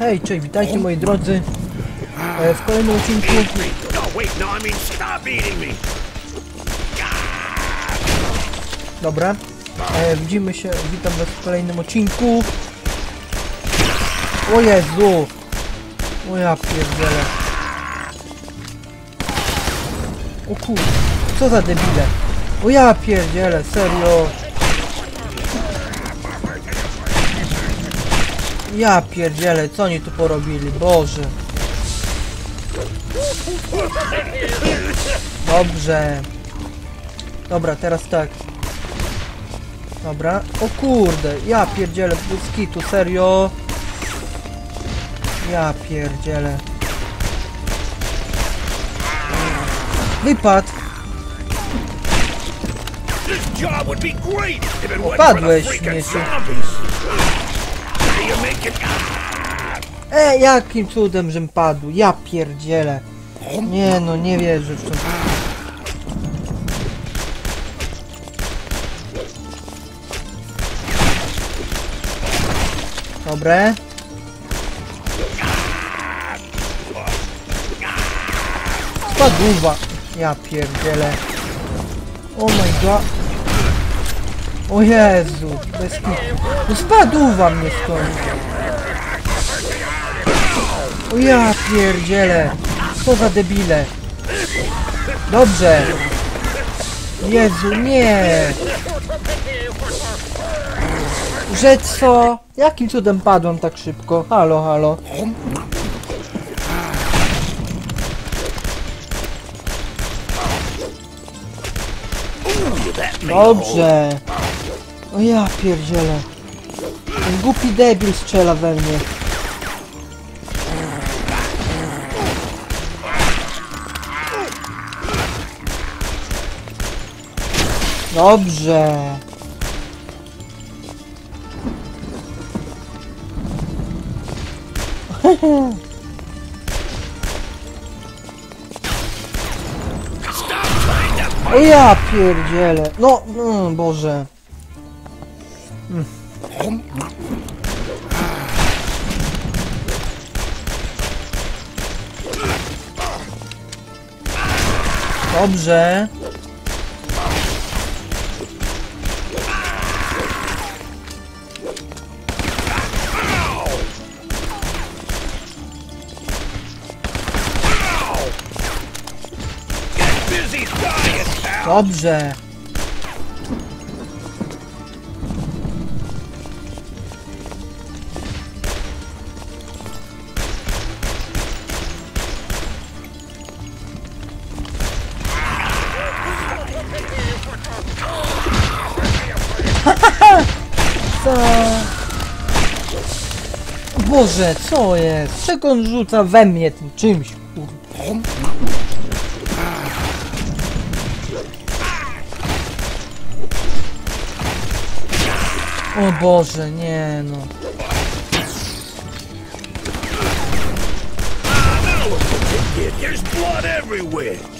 Hej, cześć, witajcie moi drodzy e, w kolejnym odcinku. No, no. Dobra, e, widzimy się, witam was w kolejnym odcinku. O Jezu! O ja pierdzielę. O kur... Co za debile. O ja pierdzielę, serio. Ja pierdzielę, co oni tu porobili, Boże. Dobrze. Dobra, teraz tak. Dobra. O kurde, ja pierdzielę, bez kitu, serio. Ja pierdzielę. Wypad. This job zombies. How you make it? E, jakim cudem, żem padł? Ja pierdzielę. Nie no, nie wierzę w to. Dobre. Spadłuwa. Ja pierdzielę. Oh my god. O Jezu, bez kitu. No spadłuwa mnie stąd. O ja pierdzielę. Co za debile. Dobrze. Jezu, nie. Że co? Jakim cudem padłem tak szybko? Halo, halo. Dobrze. O ja pierdzielę. Ten głupi debil strzela we mnie. Dobrze. O ja pierdzielę. No, mm, Boże. Dobrze. Dobrze. Co? Boże, co jest? Czego on rzuca we mnie tym czymś? Kur... O Boże, nie no. There's blood everywhere.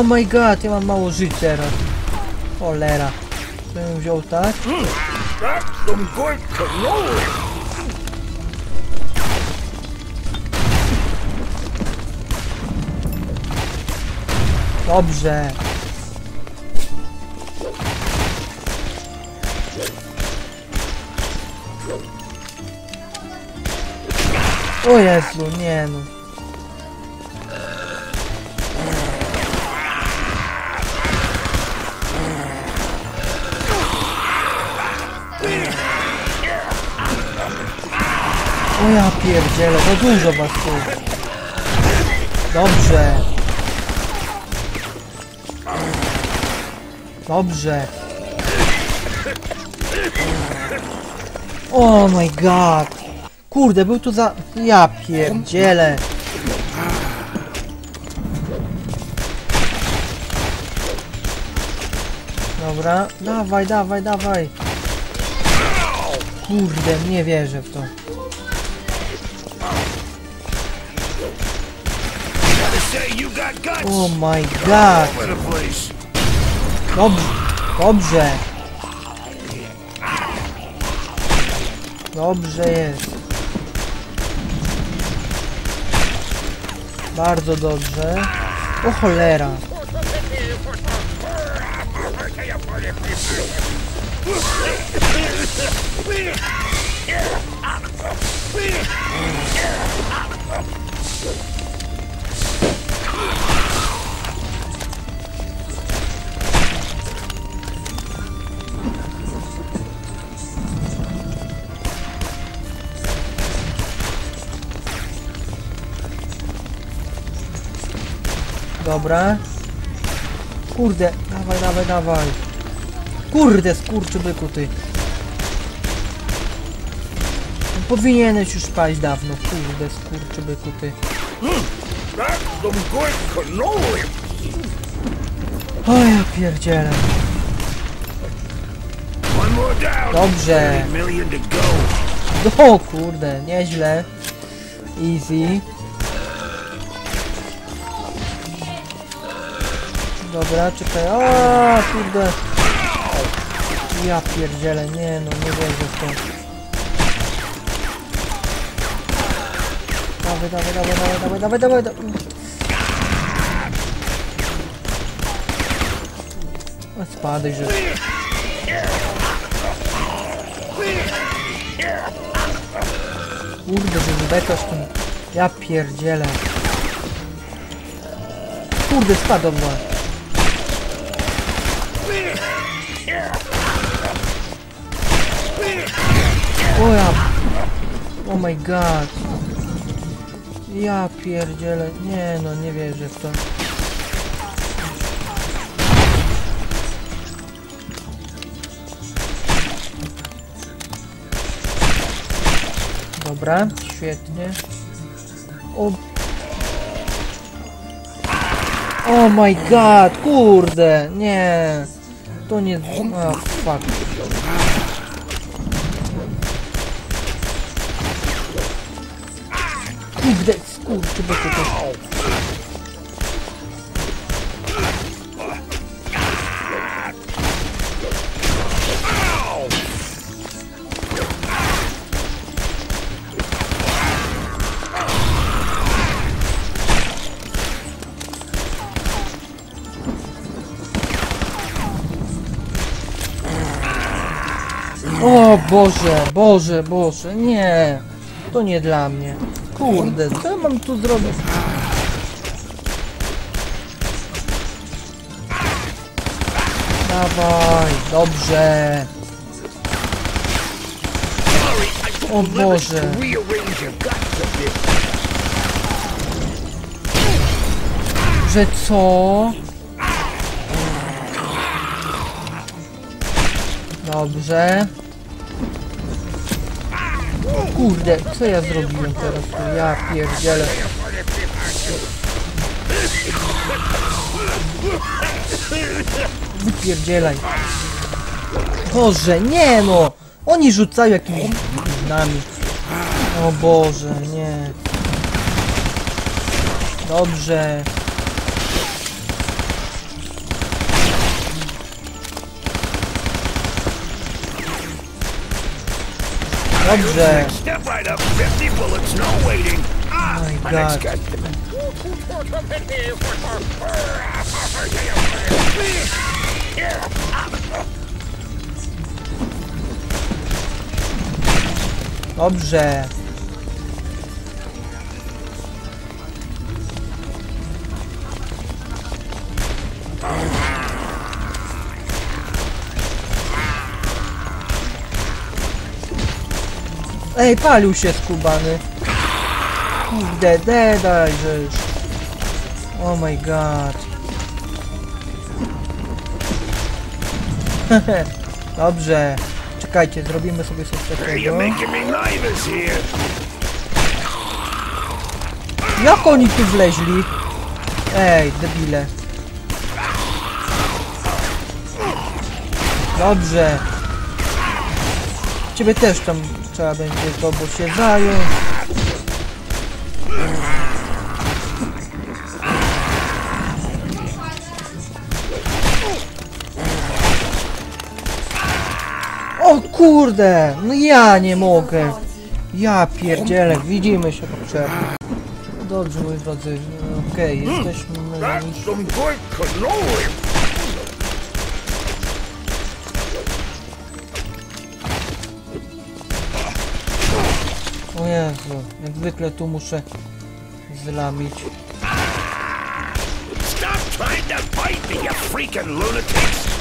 Oh my god, ja mam mało żyć teraz. Cholera. Co bym wziął tak? Good cannoli. Dobrze. O Jezu, nie no. No ja pierdzielę, za dużo was tu. Dobrze. Dobrze. Oh my god. Kurde, był tu za... Ja pierdzielę. Dobra, dawaj, dawaj, dawaj. Kurde, nie wierzę w to. Oh my god. Dobrze, dobrze. Dobrze jest. Bardzo dobrze. O cholera. Dobra. Kurde, dawaj, dawaj, dawaj. Kurde, skurczybyku ty. Powinieneś już paść dawno, kurde, skurczybyku ty. Cannoli. O ja pierdzielę. Dobrze. 30 million to go. O kurde, nieźle. Easy. Dobra, czekaj. O kurde. Ja pierdzielę, nie no, nie wierzę w to. Dawaj, dawaj, dawaj, dawaj, dawaj, dawaj, dawaj. Spadaj, że... Kurde, że bekasz tym... Ja pierdzielę. Kurde, spadł mnie. O ja... Oh my god. Ja pierdzielę. Nie no, nie wierzę w to. Dobra, świetnie. O... Oh my god, kurde, nie. To nie... Oh, fuck. Kurde, skurczy, bo to... O Boże, Boże, Boże, nie. To nie dla mnie. Kurde, co ja mam tu zrobić? Dawaj, dobrze. O Boże. Że co? Dobrze. Kurde, co ja zrobiłem teraz? Ja pierdzielę. Wypierdzielaj. Boże, nie no! Oni rzucają jakimiś nami. O Boże, nie. Dobrze. Dobrze. Step right up, 50 bullets, waiting. Ah, My God. Dobrze. Ej, palił się skubany. Kurde, dedaj, żeż. Oh my god. Dobrze. Czekajcie, zrobimy sobie coś takiego. Jak oni tu wleźli? Ej, debile. Dobrze. Ciebie też tam trzeba będzie to, bo się zająć. O kurde! No ja nie mogę. Ja pierdzielę, widzimy się potrzebnie. Dobrze, moi drodzy, okej, jesteśmy Jezu, jak zwykle tu muszę zlamić. Stop trying to fight me, you freaking lunatics.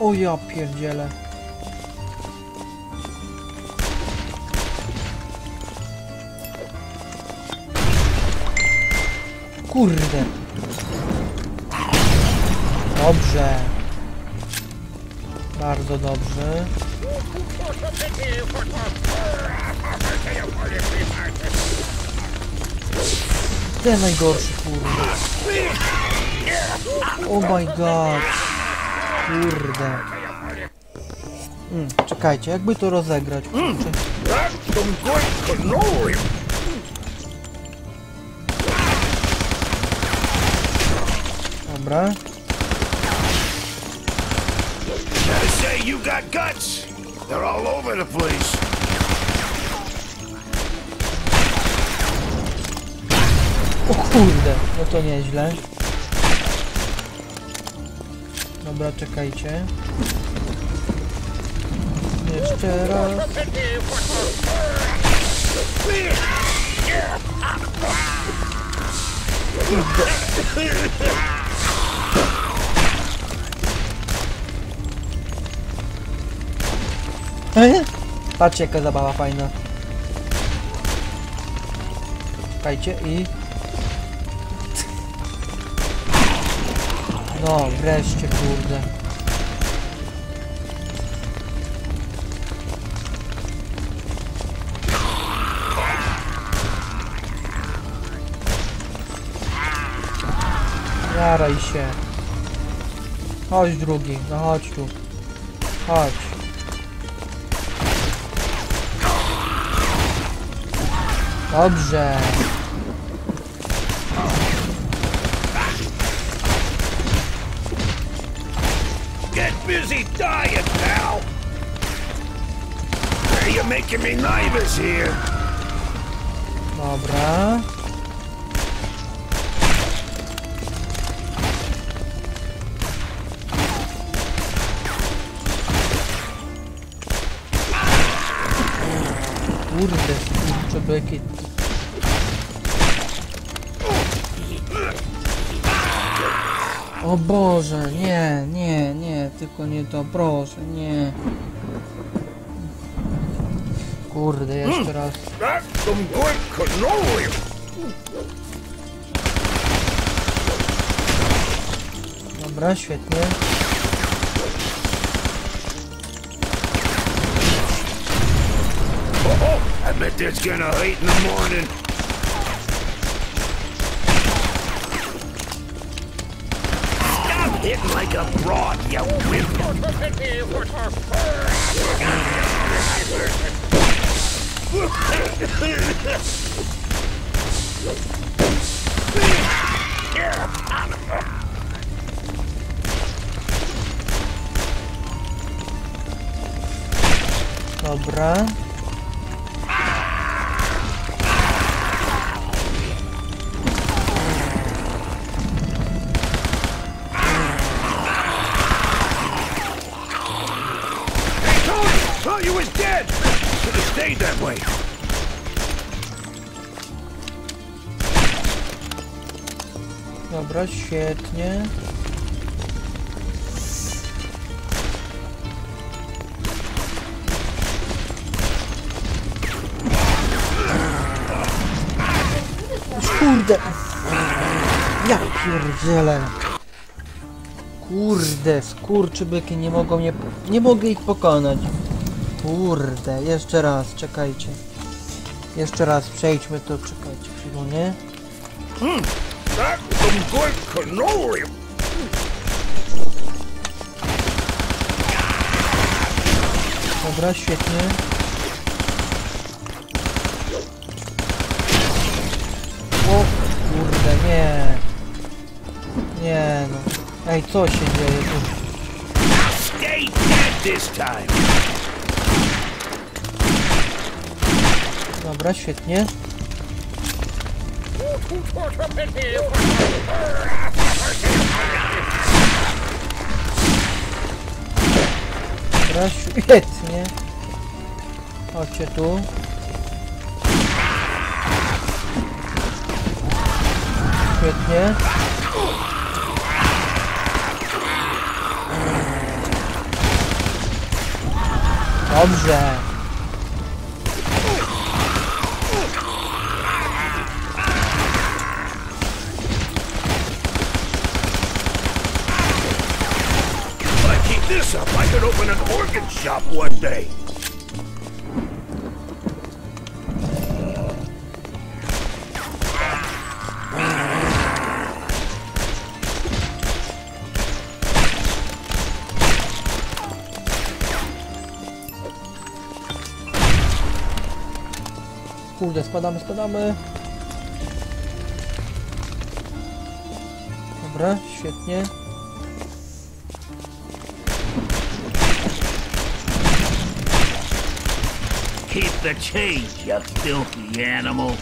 O ja pierdzielę. Kurde. Dobrze. Bardzo dobrze. Ten najgorszy, kurde. Oh my god. Kurde. Mm, czekajcie, jakby to rozegrać? Cannoli. Dobra. Gotta say, you got guts. They're all over the place. O kurde, no to nieźle. Dobra, czekajcie. Jeszcze raz. Kurde. Patrzcie jaka zabawa fajna. Czekajcie i... No, wreszcie, kurde. Jaraj się. Chodź drugi, no chodź tu. Chodź. Dobrze. Making me nervous. Dobra. Kurde, kurczę beki. O Boże, nie, nie, nie, tylko nie to, proszę, nie. Kurde, jeszcze raz. Some good. Dobra, świetnie. I bet that's gonna hurt in the morning. Stop hitting like a broad, you wimp. Dobra. Dobra, świetnie. Kurde! Ja pierdzielę! Kurde, skurczybyki nie mogą mnie... Nie mogę ich pokonać. Kurde, jeszcze raz, czekajcie. Jeszcze raz, przejdźmy to, czekajcie chwilę, nie? That's some good cannoli. Dobra, świetnie. O kurde, nie. Nie no. Ej, co się dzieje tu? Stay dead this time. Dobra, świetnie. Dobra, świetnie. Chodźcie tu. Świetnie. Dobrze. Could open an organ shop one day. Kurde, spadamy, spadamy. Dobra, świetnie. Keep the change, you filthy animal.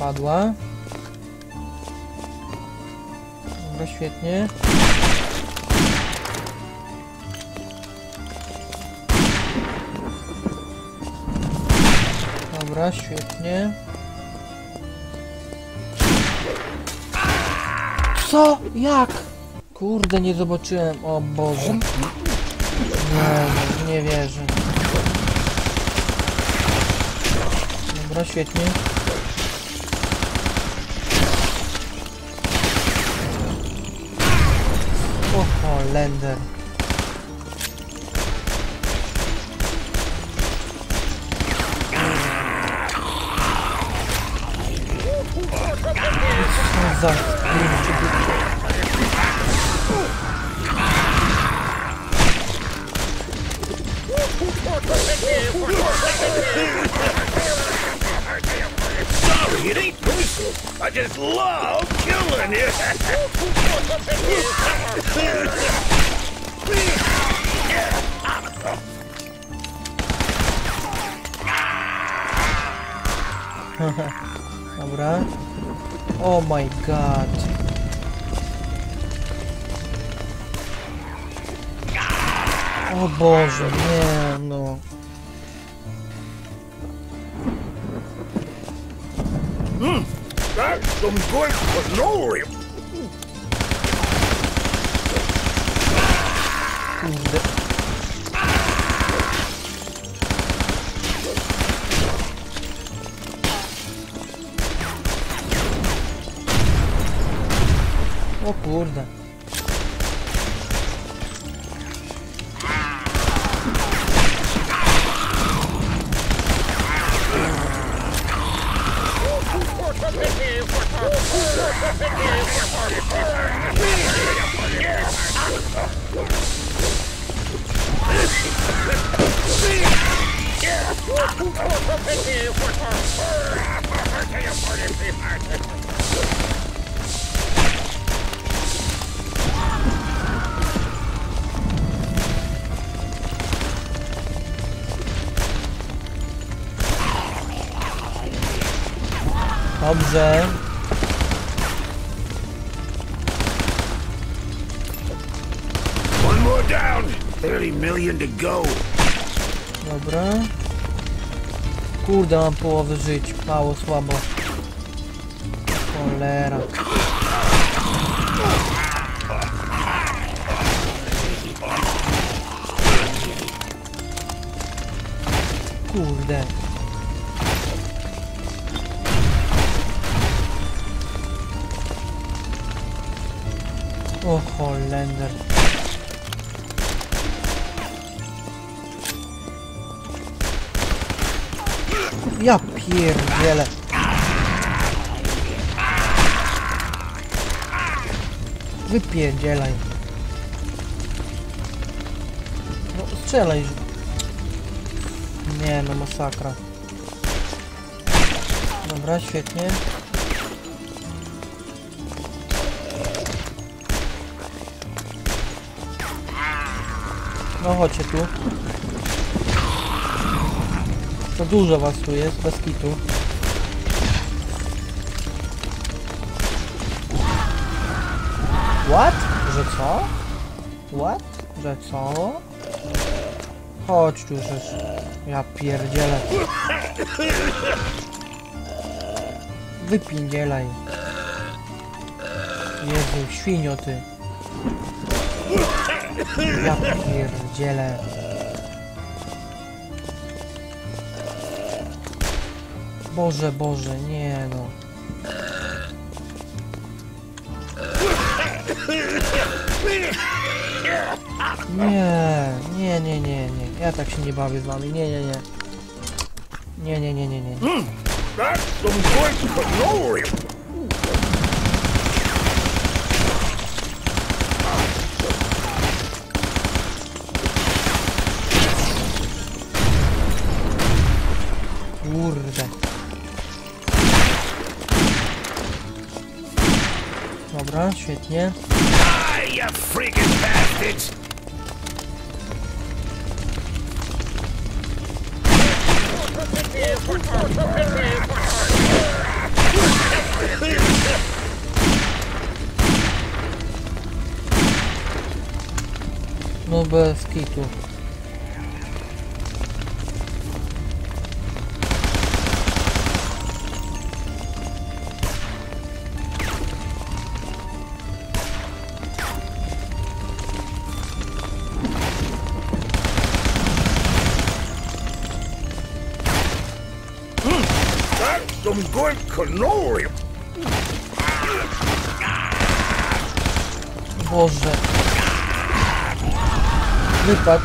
Dobra, padła. Dobra, świetnie. Dobra, świetnie. Co? Jak? Kurde, nie zobaczyłem. O Boże. Nie, no, nie wierzę. Dobra, świetnie. O, Holender. Co za kurczę. Sorry, it ain't personal. I just love killing you. Oh my god. O Boże, nie no. That's some good cannoli. O kurde. Dobrze. One more down. 30 million to go. Dobra. Kurde, mam połowę żyć. Mało, słabo. Cholera. Kurde. O Holender. Ja pierdzielę. Wypierdzielaj. No strzelaj. Nie no masakra. Dobra, świetnie. No chodźcie tu. To dużo was tu jest, bez kitu. What? Że co? What? Że co? Chodź tu żeż. Ja pierdzielę. Wypindzielaj. Jezu, świnio ty. Ja pierdzielę. Boże, Boże, nie no. Nie, nie, nie, nie, nie. Ja tak się nie bawię z wami. Nie, nie, nie. Nie, nie, nie, nie, nie. That's Dobra, świetnie. Ah, you Wypad.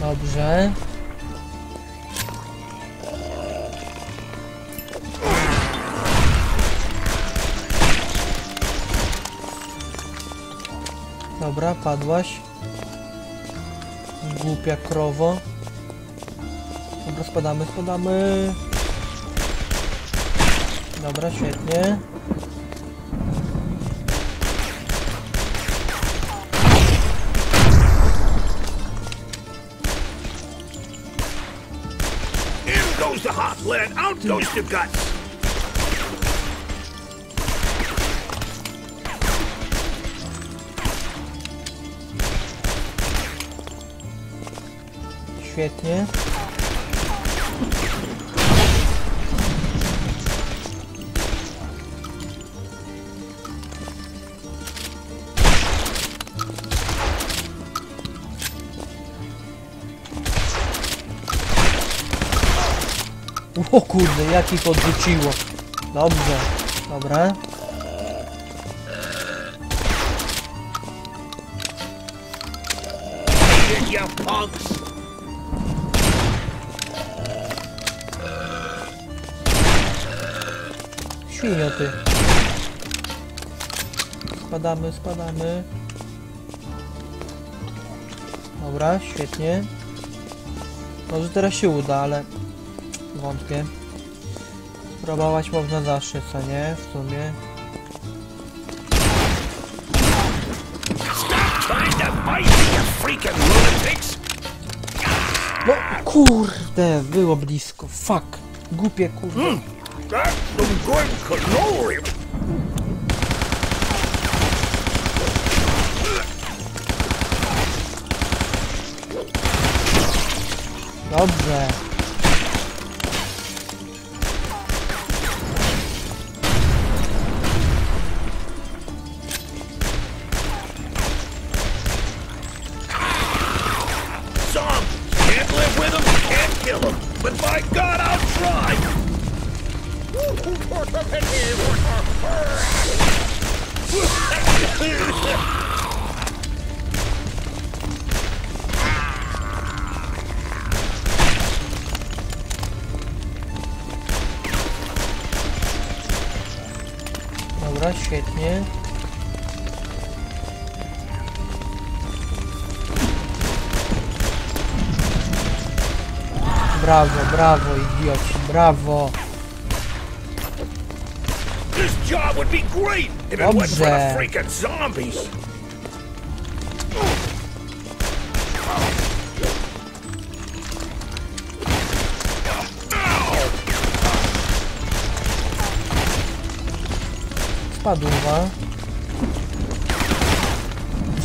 Dobrze. Dobra, padłaś. Głupia krowo. Dobra, spadamy, spadamy. Dobra, świetnie. Goes the lead, out goes the guts. Świetnie. O kurde, jak ich odrzuciło. Dobrze, dobra. Świnio ty. Spadamy, spadamy. Dobra, świetnie. Może teraz się uda, ale wątpię. Próbować można zawsze, co nie? W sumie. No kurde, było blisko. Fuck. Głupie kurde. That's some good cannoli! Dobrze. Brawo. This job would be great if it wasn't for the freaking zombies! Spadła.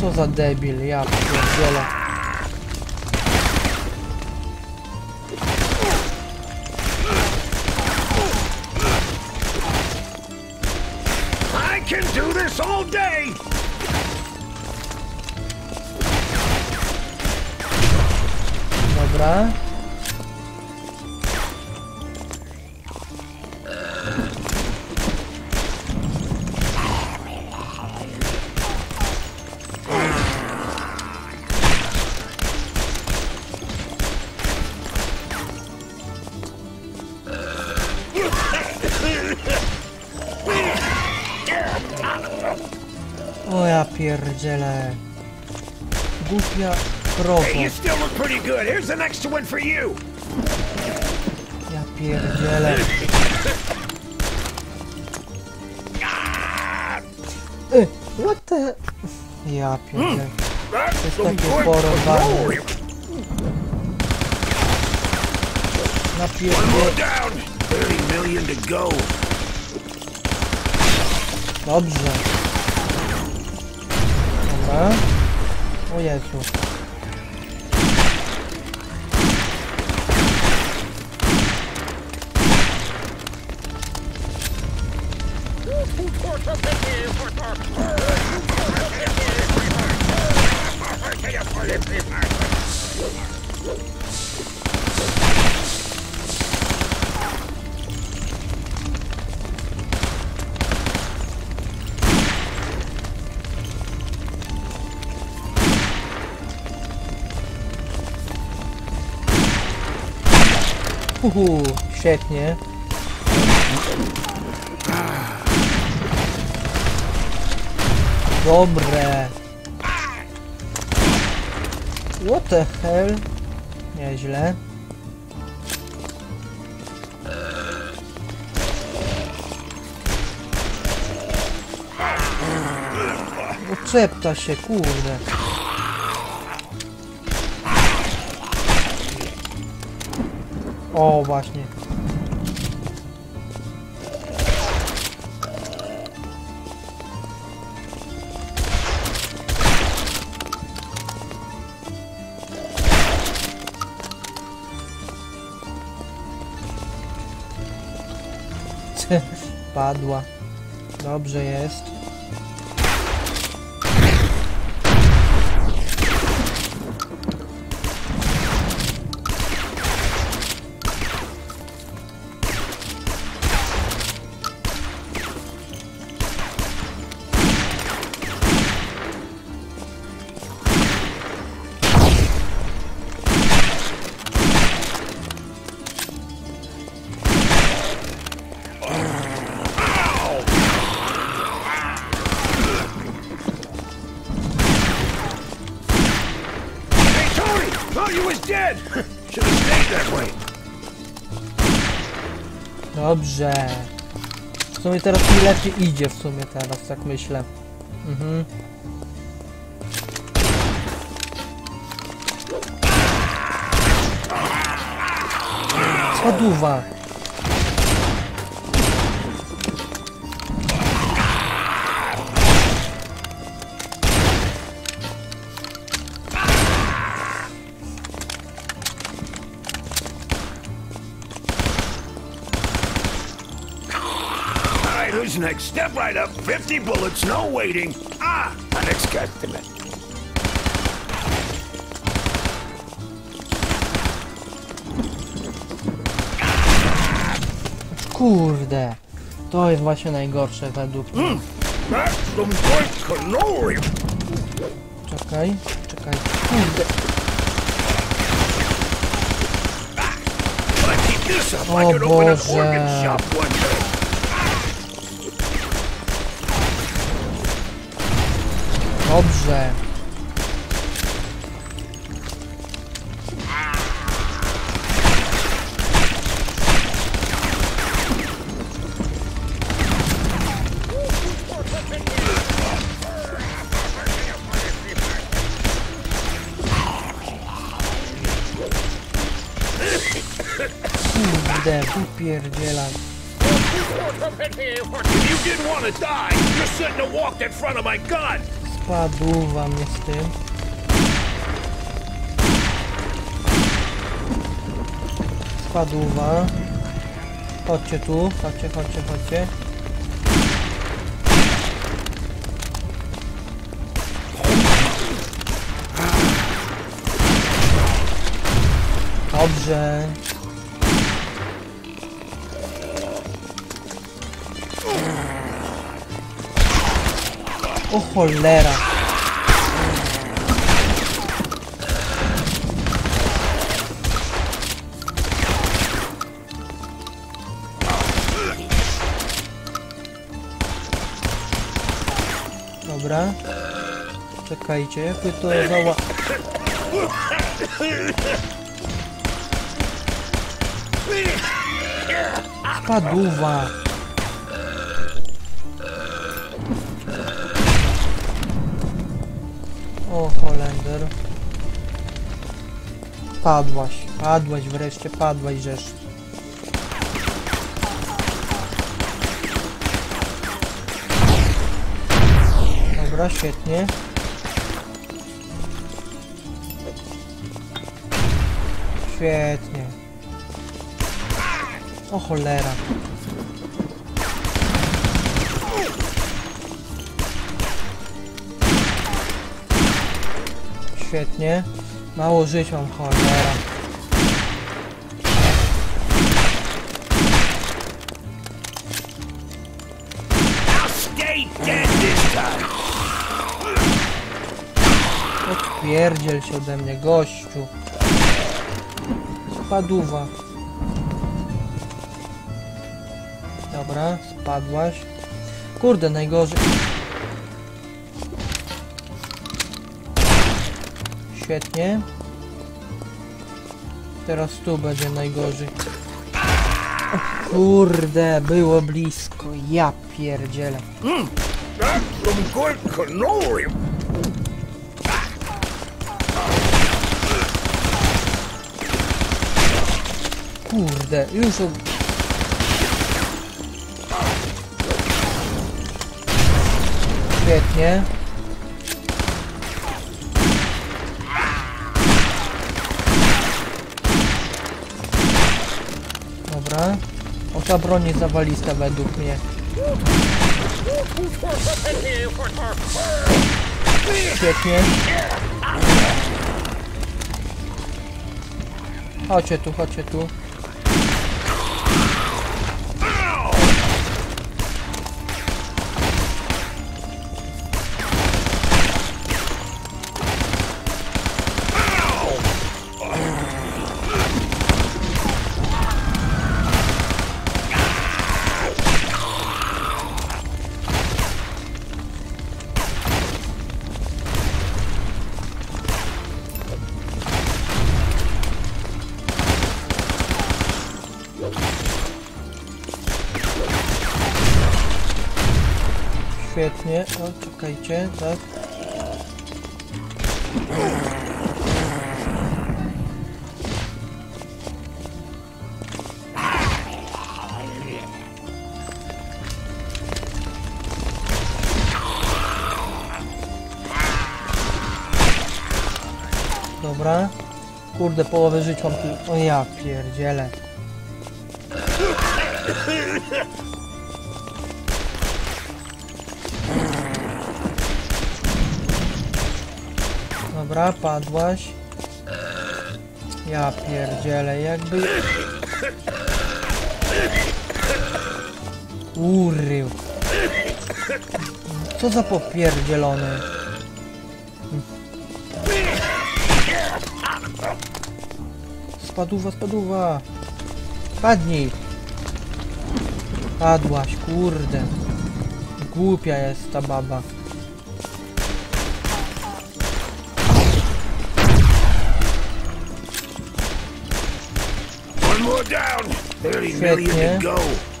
Co za debil, ja pierdzielę. All day! Dobra. Pierdzielę. Głupia krowa. Hey, you still look pretty good. Here's the next one for you. Ja pierdzielę. What the... Ja pierdzielę. Hmm. That's some takie good porąbane. cannoli. Na Dobra. O Jezu. Uhu, świetnie. Dobre. What the hell? Nieźle. Uczepta się, kurde. O, właśnie. Padła. Dobrze jest. Dobrze. W sumie teraz mi lepiej idzie w sumie teraz, tak myślę. Mhm. Ładuwa. All right, who's next? Step right up. 50 bullets, no waiting. Ah, my next guesstimate. Kurde. To jest właśnie najgorsze według mnie. That's some good cannoli. Czekaj, czekaj. Kurde. If I Dobrze. Kurde, wypierdzielam. If you didn't want to die, you shouldn't have walked in front of my gun. Spadła mnie z tym. Spadła. Chodźcie tu, chodźcie, chodźcie, chodźcie. Dobrze. O cholera. Dobra. Czekajcie, jakby to zała... Spadła. Padłaś, padłaś wreszcie, padłaś rzecz. Dobra, świetnie. Świetnie. O cholera. Świetnie. Mało żyć mam cholera. Odpierdziel się ode mnie, gościu. Spadła. Dobra, spadłaś. Kurde, najgorzej. Świetnie. Teraz tu będzie najgorzej. O kurde, było blisko. Ja pierdzielę. Good cannoli. Kurde, już. Świetnie. Dobra. O ta broń jest zawalista według mnie. Świetnie. Chodźcie tu, chodźcie tu. O, czekajcie, tak. Dobra. Kurde, połowę życia mam tu. O ja pierdzielę. Dobra, padłaś. Ja pierdzielę, jakby... Urył. Co za popierdzielony. Spaduwa, spaduwa. Padnij. Padłaś, kurde. Głupia jest ta baba. More down. 30 million to go.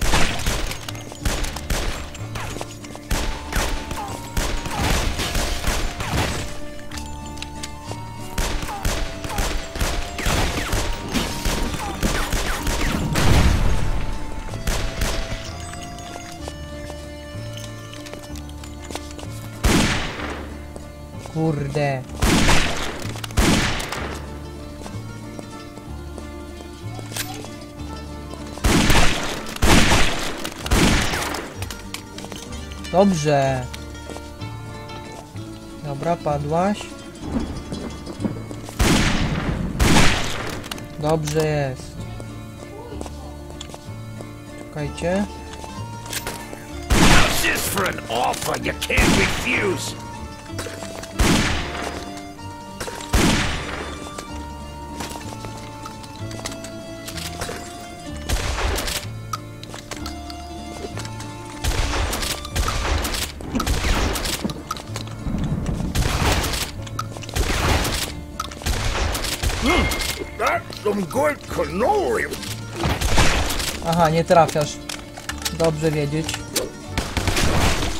Dobrze. Dobra, padłaś. Dobrze jest. Czekajcie. This for an offer you can't refuse? Aha, nie trafiasz. Dobrze wiedzieć.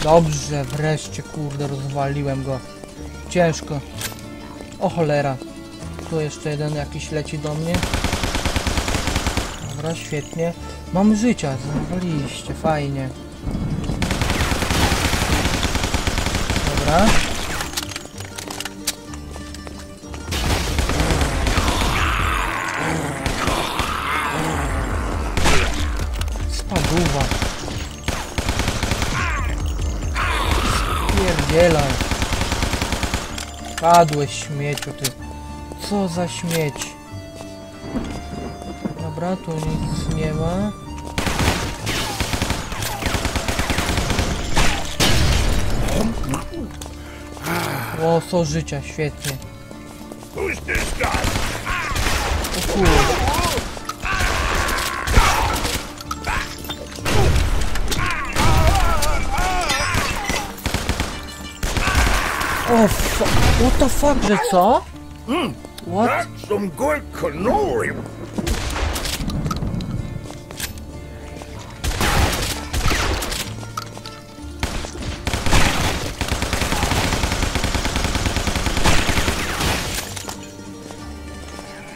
Dobrze, wreszcie, kurde, rozwaliłem go. Ciężko. O cholera. Tu jeszcze jeden jakiś leci do mnie. Dobra, świetnie. Mamy życia, zawaliście, fajnie. Dobra. Padłeś śmieciu ty. Co za śmieć. Dobra, tu nic nie ma. O, so życia, świetnie. O kurde. What the fuck, że co? What? That's some good cannoli.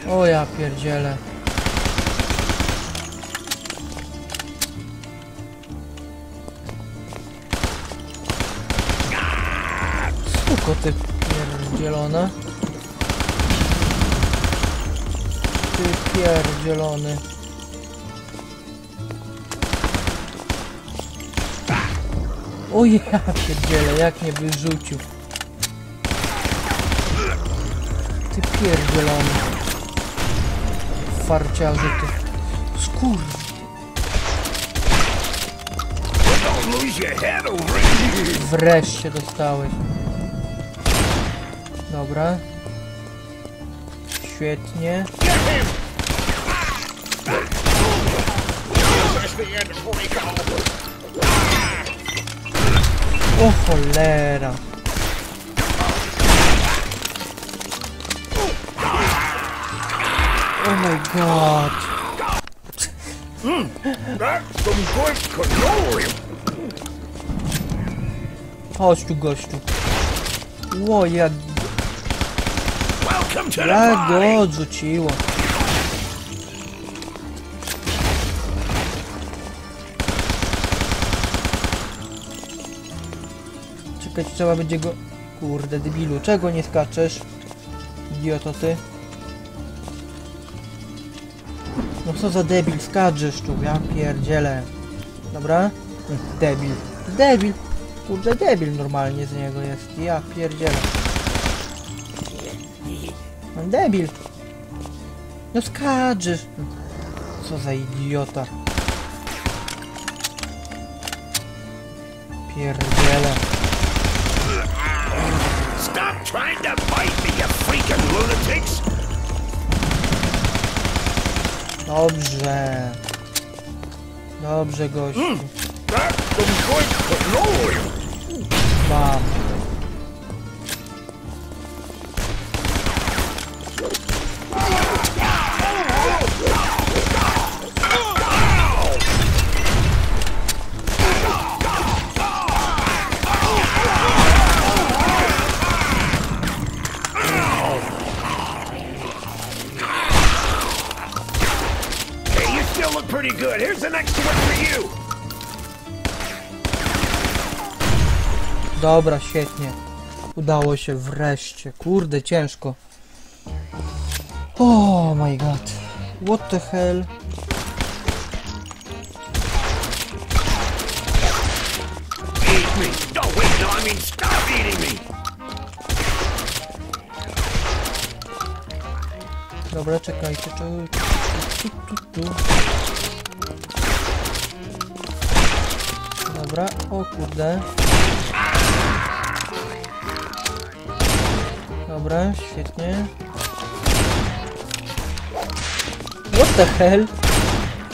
O ja pierdzielę. Suko ty pierdzielona. Ty pierdzielony. O ja pierdzielę, jak mnie wyrzucił. Ty pierdzielony. Farciarzu ty. Skur... Wreszcie dostałeś. He comes. O cholera. Oh my god. That's some good cannoli. Chodź tu, gościu. Ło, the jak go odrzuciło. Czekać, trzeba będzie go... Kurde, debilu, czego nie skaczesz? Idioto ty. No co za debil, skaczesz tu, ja pierdzielę. Dobra? Debil. Debil. Kurde, debil normalnie z niego jest. Ja pierdzielę. No debil. No skaczesz. Co za idiota. Pierdzielę. Stop trying to fight me, you freaking lunatics! Dobrze. Dobrze, gościu. That's Dobra, świetnie. Udało się wreszcie. Kurde, ciężko. Oh my god. What the hell? Eat me. Wait, I mean stop eating me. Dobra, czekajcie. Tu, tu, tu. Dobra, o kurde. Dobra, świetnie. What the hell?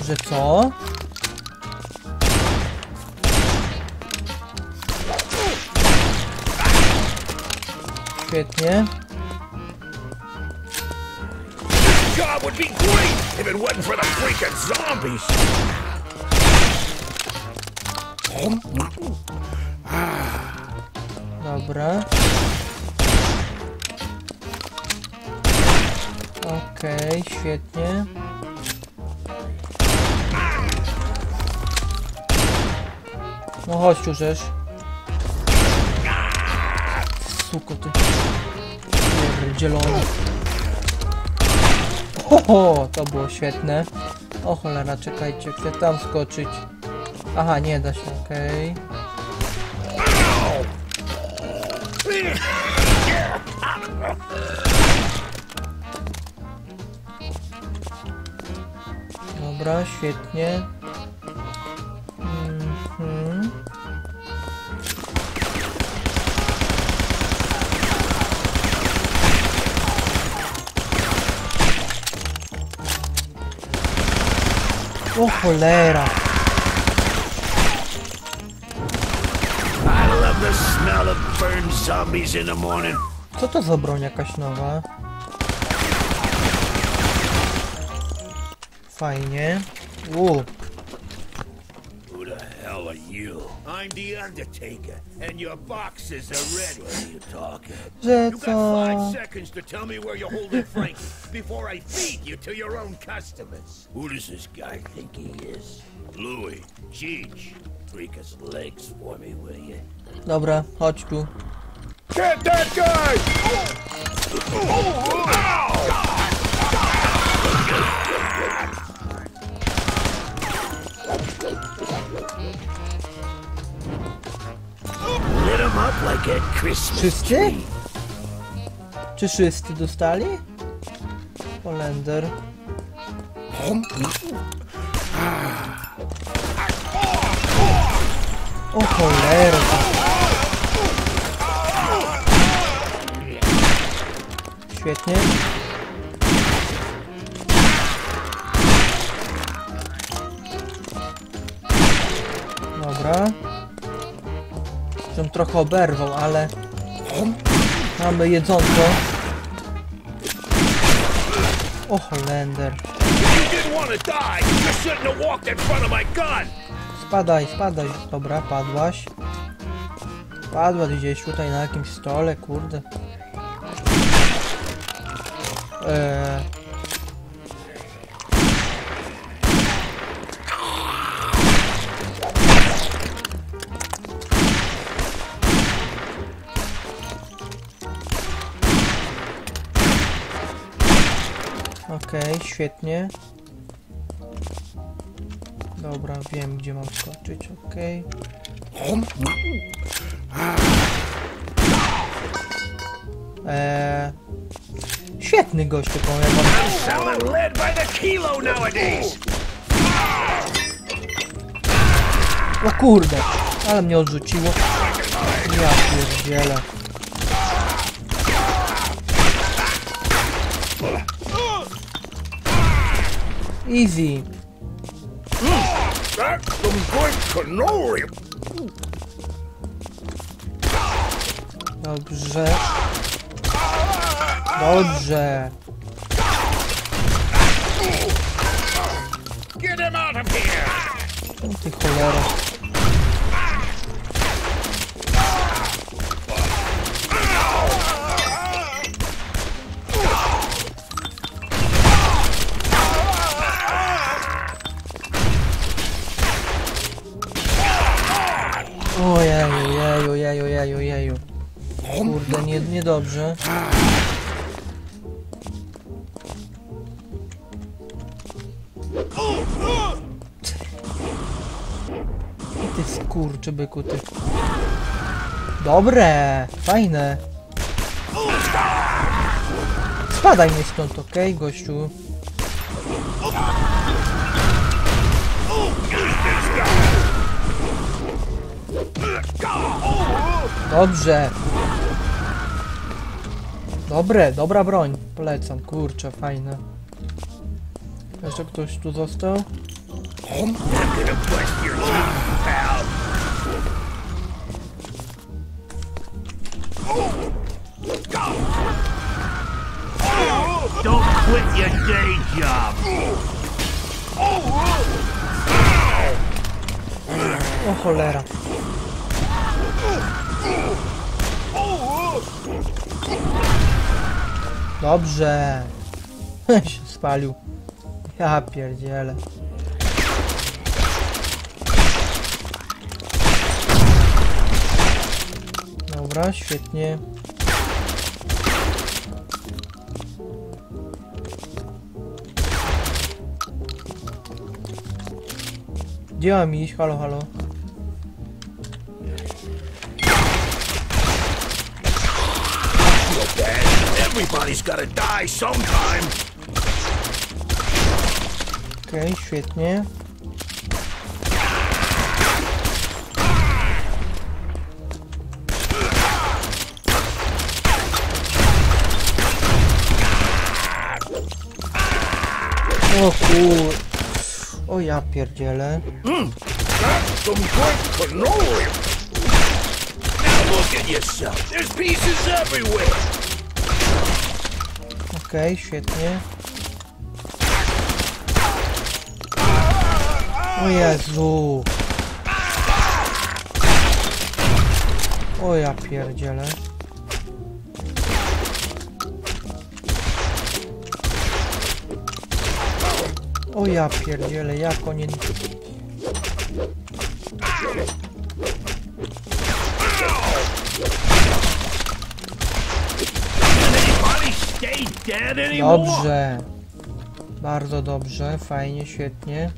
Że co? Świetnie. Job would be great if it wasn't for the freaking zombies. Dobra. Okej, świetnie. No chodź tu żeż. Suko ty. Pierdzielony. Oho, to było świetne. O cholera, czekajcie, chcę tam skoczyć. Aha, nie da się, okej. Dobra, świetnie. Mhm. O cholera! Co to za broń jakaś nowa? Fajnie. U, Who the hell are you? I'm the Undertaker, and your boxes are ready. What are you talking? że You got co? five seconds to tell me where you're holding Frankie before I feed you to your own customers. Who does this guy think he is? Louis, Cheech, break his legs for me, will you? Dobra, chodź tu. Get that guy! Lit him up Wszyscy? Czy wszyscy dostali? Holender. O cholera. Świetnie. Trochę oberwał, ale mamy jedzonko. O Holender. Spadaj, spadaj. Dobra, padłaś. Padła gdzieś tutaj na jakimś stole, kurde. Eee. Okej, świetnie. Dobra, wiem gdzie mam skoczyć, okej. Eee, świetny gościu, powiem wam. O kurde, ale mnie odrzuciło. Ja pierdzielę. Easy. That's some good cannoli. Dobrze. Dobrze. Get him out of here. Ty cholera. Nie, niedobrze. I ty skurczy byku, ty. Dobre, fajne. Spadaj mnie stąd, okej, gościu. Dobrze. Dobre, dobra broń. Polecam, kurczę, fajne. Jeszcze ktoś tu został? Don't quit your day job. O cholera. Dobrze. się spalił. Ja pierdzielę. Dobra, świetnie. Gdzie mam iść? Halo, halo. Everybody's gotta die sometime. Okej, świetnie. O kur... O ja pierdzielę. Hmm, that's some good cannoli. Now look at yourself. There's pieces everywhere. Okej, świetnie. O Jezu. O ja pierdzielę. O ja pierdzielę, jak oni... Anybody stay dead anymore? Dobrze. Bardzo dobrze, fajnie, świetnie.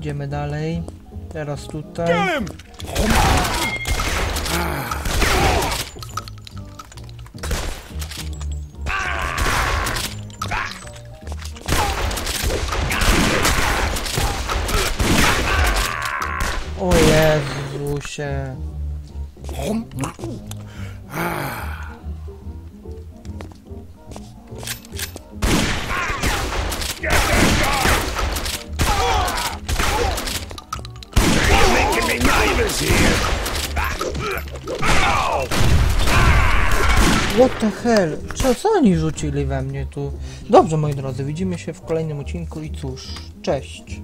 Idziemy dalej. Teraz tutaj. Hell? Co, co oni rzucili we mnie tu? Dobrze, moi drodzy, widzimy się w kolejnym odcinku i cóż, cześć.